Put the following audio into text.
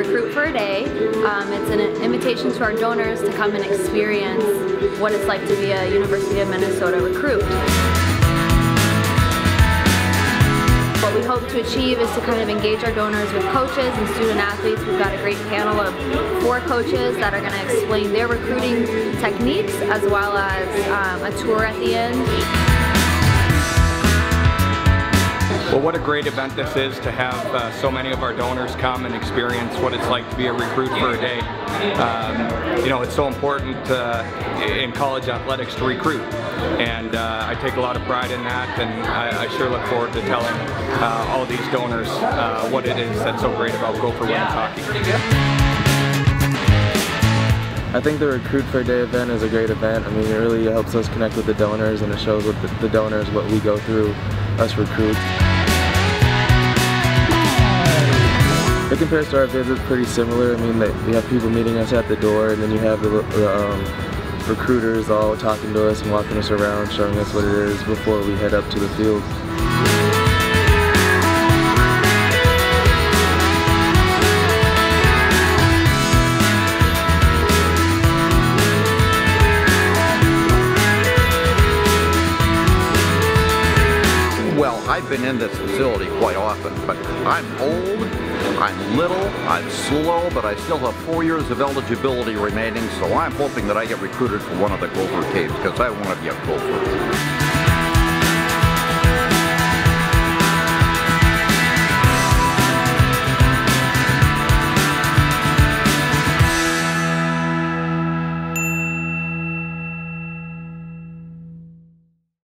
Recruiter Day. Um, it's an invitation to our donors to come and experience what it's like to be a University of Minnesota recruit. What we hope to achieve is to kind of engage our donors with coaches and student athletes. We've got a great panel of four coaches that are going to explain their recruiting techniques as well as um, a tour at the end. Well, what a great event this is to have uh, so many of our donors come and experience what it's like to be a recruit for a day. Um, you know, it's so important uh, in college athletics to recruit, and uh, I take a lot of pride in that, and I, I sure look forward to telling uh, all these donors uh, what it is that's so great about Gopher Women's Hockey. I think the Recruit for a Day event is a great event. I mean, it really helps us connect with the donors and it shows with the donors what we go through, us recruits. It compares to our visits pretty similar. I mean, they, we have people meeting us at the door, and then you have the, um, recruiters all talking to us and walking us around, showing us what it is before we head up to the field. Been in this facility quite often, but I'm old I'm little, I'm slow, but I still have four years of eligibility remaining, so I'm hoping that I get recruited for one of the Gopher teams, because I want to be a Gopher.